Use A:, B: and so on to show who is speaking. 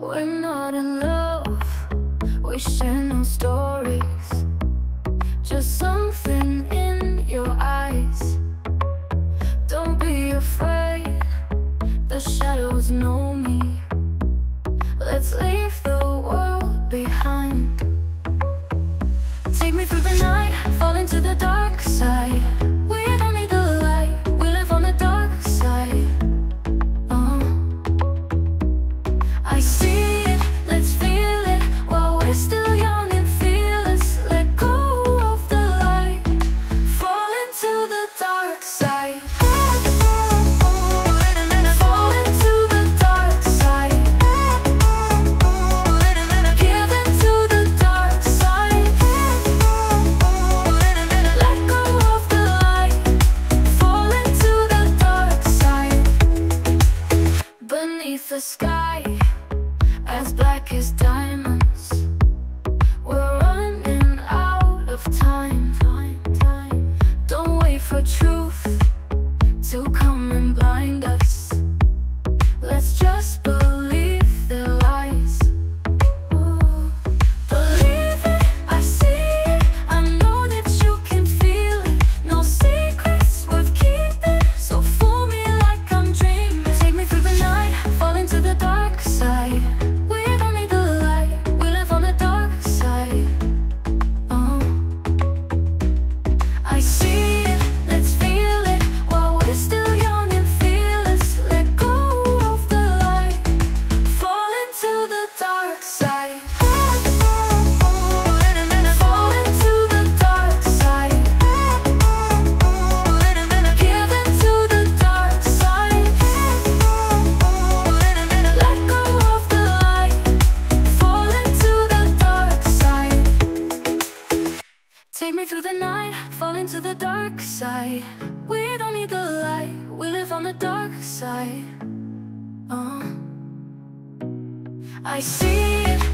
A: We're not in love, we share no stories. Just something in your eyes. Don't be afraid, the shadows know me. Let's leave the world behind. Take me through the night, fall into the dark side. Sky, as black as diamonds, we're running out of time. Don't wait for truth to come and blind us. Through the night, fall into the dark side. We don't need the light, we live on the dark side. Uh. I see it,